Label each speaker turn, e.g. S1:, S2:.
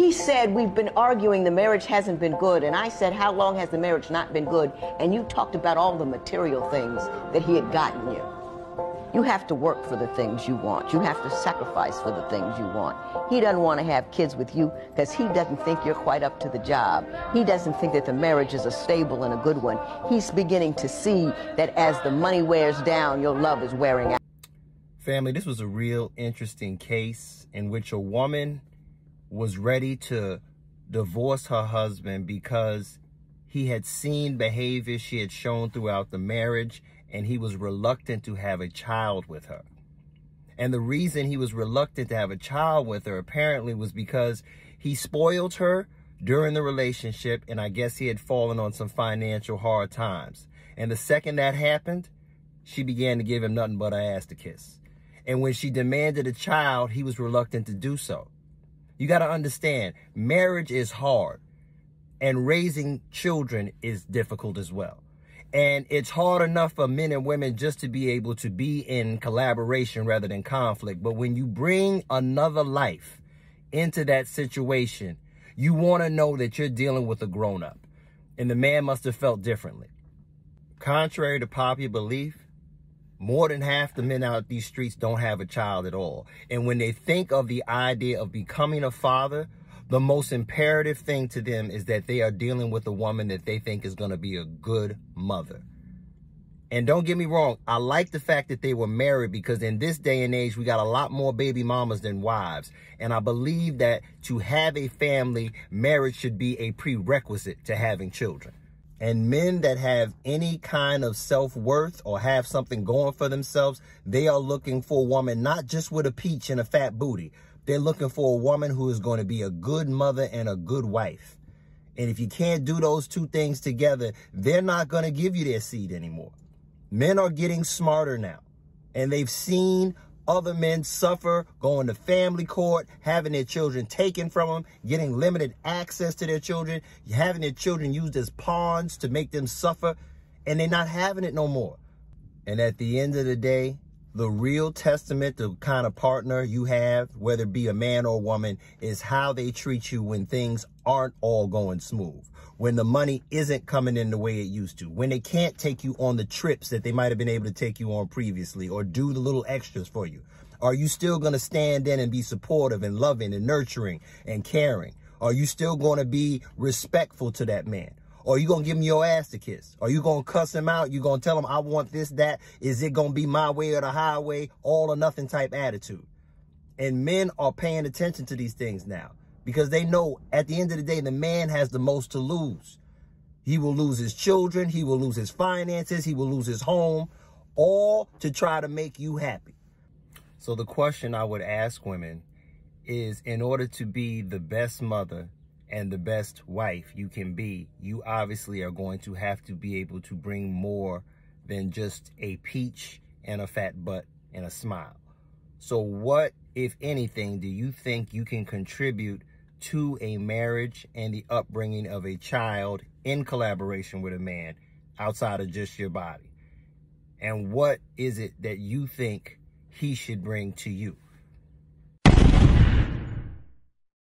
S1: He said, We've been arguing, the marriage hasn't been good. And I said, How long has the marriage not been good? And you talked about all the material things that he had gotten you. You have to work for the things you want. You have to sacrifice for the things you want. He doesn't want to have kids with you because he doesn't think you're quite up to the job. He doesn't think that the marriage is a stable and a good one. He's beginning to see that as the money wears down, your love is wearing out.
S2: Family, this was a real interesting case in which a woman was ready to divorce her husband because he had seen behavior she had shown throughout the marriage and he was reluctant to have a child with her. And the reason he was reluctant to have a child with her apparently was because he spoiled her during the relationship and I guess he had fallen on some financial hard times. And the second that happened, she began to give him nothing but a ass to kiss. And when she demanded a child, he was reluctant to do so. You got to understand, marriage is hard and raising children is difficult as well. And it's hard enough for men and women just to be able to be in collaboration rather than conflict. But when you bring another life into that situation, you want to know that you're dealing with a grown up. And the man must have felt differently. Contrary to popular belief, more than half the men out these streets don't have a child at all. And when they think of the idea of becoming a father, the most imperative thing to them is that they are dealing with a woman that they think is going to be a good mother. And don't get me wrong, I like the fact that they were married because in this day and age, we got a lot more baby mamas than wives. And I believe that to have a family, marriage should be a prerequisite to having children. And men that have any kind of self-worth or have something going for themselves, they are looking for a woman not just with a peach and a fat booty, they're looking for a woman who is going to be a good mother and a good wife. And if you can't do those two things together, they're not going to give you their seed anymore. Men are getting smarter now. And they've seen other men suffer, going to family court, having their children taken from them, getting limited access to their children, having their children used as pawns to make them suffer, and they're not having it no more. And at the end of the day, the real testament the kind of partner you have, whether it be a man or a woman, is how they treat you when things aren't all going smooth, when the money isn't coming in the way it used to, when they can't take you on the trips that they might have been able to take you on previously or do the little extras for you. Are you still going to stand in and be supportive and loving and nurturing and caring? Are you still going to be respectful to that man? Or you gonna give him your ass to kiss? Are you gonna cuss him out? You gonna tell him I want this, that? Is it gonna be my way or the highway? All or nothing type attitude. And men are paying attention to these things now because they know at the end of the day, the man has the most to lose. He will lose his children. He will lose his finances. He will lose his home, all to try to make you happy. So the question I would ask women is in order to be the best mother and the best wife you can be, you obviously are going to have to be able to bring more than just a peach and a fat butt and a smile. So what, if anything, do you think you can contribute to a marriage and the upbringing of a child in collaboration with a man outside of just your body? And what is it that you think he should bring to you?